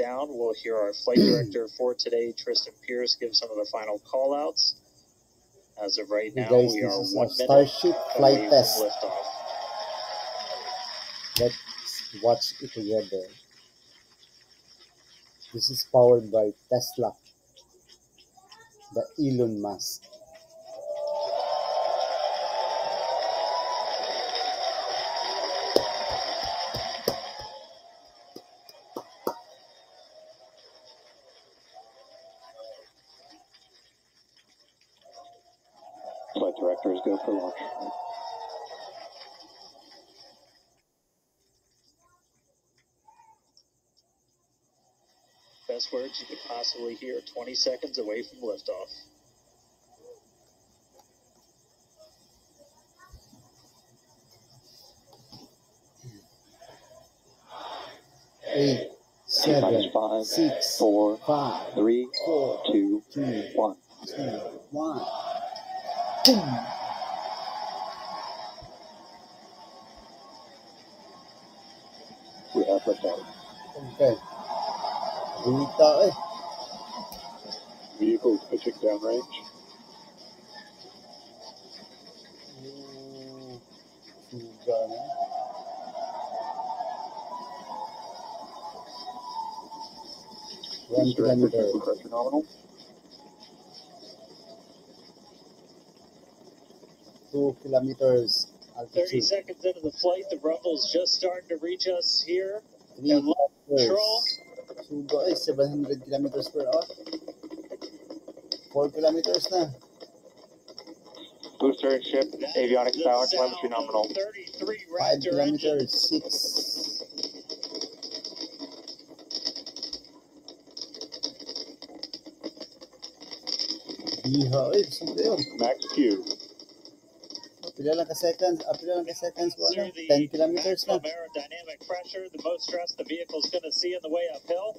down, we'll hear our flight director for today, Tristan Pierce, give some of the final call outs. As of right now, guys, we are one minute Starship flight test. liftoff. Let's watch it together. This is powered by Tesla, the Elon Musk. Flight directors go for launch. Best words you could possibly hear 20 seconds away from liftoff. Eight, Minus seven, five, six, four, five, three, four, two, two, one. two, one. Boom! We have liftoff. Okay. Dito eh. Vehicles pitching downrange. Suga na. One Booster engine kilometer. pressure nominal. Two kilometers 30 seconds into the flight, the rumble's just starting to reach us here. Three And control. kilometers. Suga eh, 700 kilometers per hour. Four kilometers na. Booster and ship, That avionics is the power, sound telemetry nominal. 33 Five Raptor kilometers. Six. Iha. Suga. Max Q. Pila lang seconds. Pila lang seconds. The 10 kilometers na. aerodynamic pressure, the most stress the vehicle's going to see on the way uphill.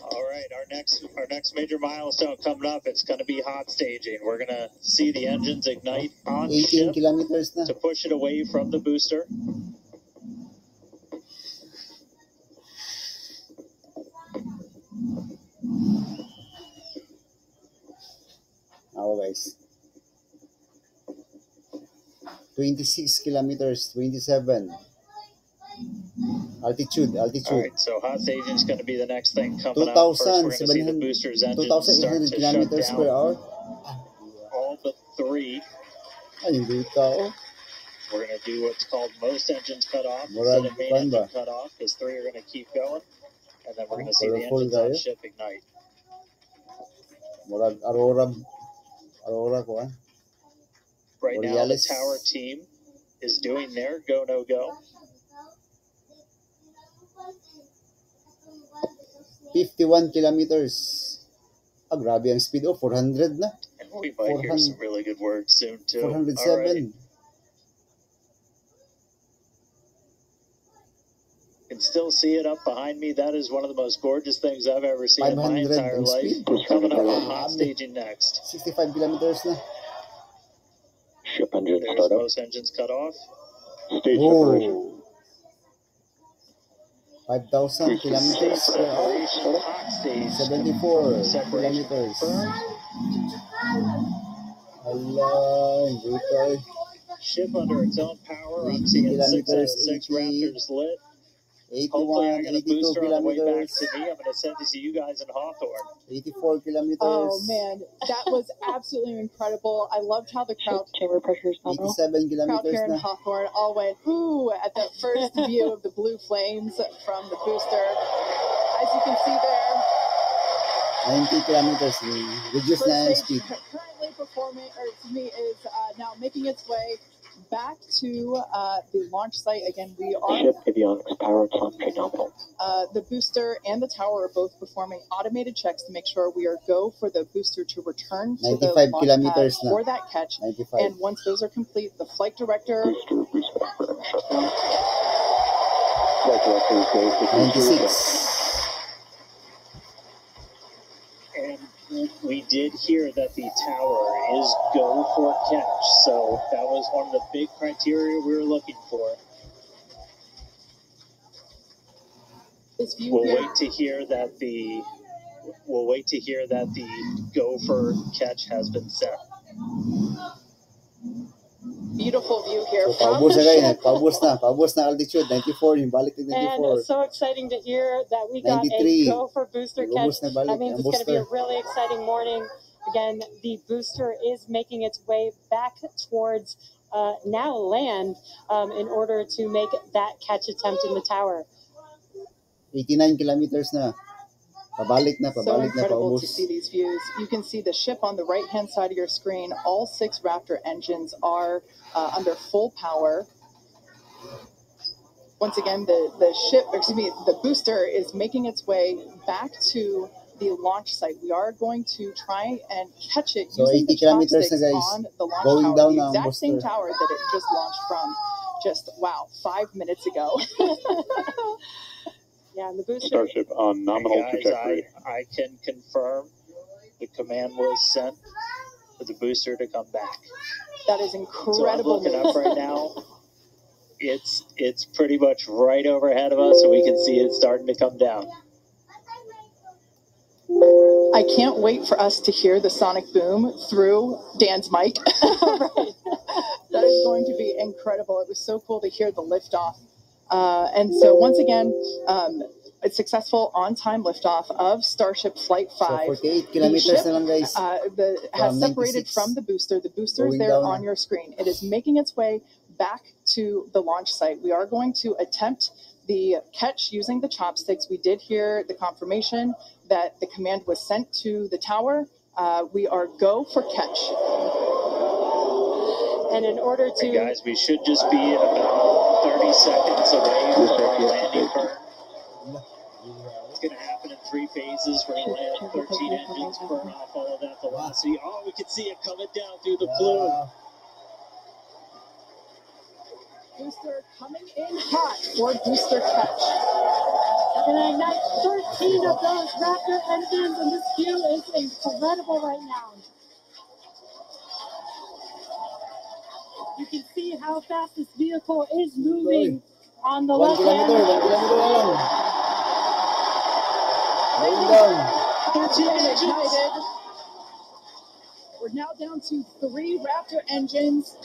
All right, our next our next major milestone coming up. It's going to be hot staging. We're going to see the engines ignite on ship kilometers na. to push it away from the booster. Ako guys. 26 kilometers, 27. Altitude, altitude. right, so hot staging is going to be the next thing coming up. First, we're going to see the 2,700 boosters engines start 2,800 to shut kilometers per hour. All but three. Ay, hindi ka oh. We're going to do what's called most engines cut off Murag instead of main engine cut off, because three are going to keep going, and then we're going to Oh, see the engines on ship ignite. Murag Aurora, Aurora ko ah. Right now, the tower team is doing their go no go. 51 kilometers. Ah, grabe ang speed. Oh, 400 na. And we might hear some really good words soon too. All right. 407. Can still see it up behind me. That is one of the most gorgeous things I've ever seen in my entire ang life. speed. Coming up on hot staging next. 65 kilometers na. Ship engine There's startup. most engines cut off. Stage separation. Oh. 5,000 kilometers per hour. Hot stage. 74 kilometers. confirmed. Ala, hindi eh. Ship under its own power. I'm seeing six out of six Raptors lit. Hopefully, I 81, got a 82 booster on the way back kilometers. to me. I'm going to send it to you guys in Hawthorne. 84 kilometers. Oh man, that was absolutely incredible. I loved how the crowd chamber pressure is nominal. 87 crowd kilometers here in. Hawthorne all went ooh at the first view of the blue flames from the booster. As you can see there, 90 kilometers. Reduce na ang first speed. stage currently performing, or to me, is uh, now making its way back to uh, the launch site. Again, we are Ship avionics power, telemetry nominal. uh, the booster and the tower are both performing automated checks to make sure we are go for the booster to return to the launch kilometers pad na. for that catch. 95. And once those are complete, the flight director Booster boostback burn shutdown. Flight directors go to 96. We did hear that the tower is go for catch, so that was one of the big criteria we were looking for. We'll wait to hear that the we'll wait to hear that the go for catch has been set. Beautiful view here So, from paubos the na ship. Paubos na. Paubos na altitude. 94. Yung balik ng And 94. so exciting to hear that we got 93. a go for booster catch. That means it's going to be a really exciting morning. Again, the booster is making its way back towards uh, now land um, in order to make that catch attempt in the tower. 89 kilometers na. Pabalik na. So Pabalik na. incredible to see these views. You can see the ship on the right hand side of your screen. All six Raptor engines are uh, under full power. Once again, the, the ship, excuse me, the booster is making its way back to the launch site. We are going to try and catch it So, using the kilometers na, guys. on the launch Going tower, down the na exact same tower that it just launched from. Just wow, five minutes ago. Yeah, the booster. Starship on nominal Guys, trajectory. I, I can confirm the command was sent for the booster to come back. that is incredible. So I'm incredible looking up right now. It's it's pretty much right overhead of us, so we can see it starting to come down. I can't wait for us to hear the sonic boom through Dan's mic. that is going to be incredible. It was so cool to hear the liftoff. Uh, and so, once again, um, a successful on time liftoff of Starship Flight 5. So, 5. 48 kilometers na lang guys. Uh, the, has From separated from the booster. The booster is there down. on your screen. It is making its way back to the launch site. We are going to attempt the catch using the chopsticks. We did hear the confirmation that the command was sent to the tower. Uh, we are go for catch. And in order Hey to guys, we should just be about 30 seconds away from our landing burn. It's gonna happen in three phases. We're gonna land 13 engines, burn off all of that velocity. Oh, we can see it coming down through the plume. Wow. Booster coming in hot for booster catch. and ignite 13 of those Raptor engines, and this view is incredible right now. You can see how fast this vehicle is moving on the left hand. One kilometer na lang. Going down. 13 Getting engines. We're now down to three Raptor engines.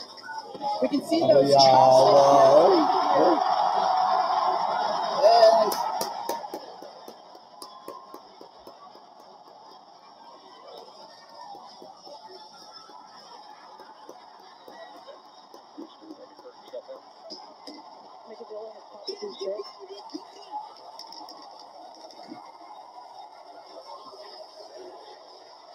We can see Oh, those yeah. Tuesday.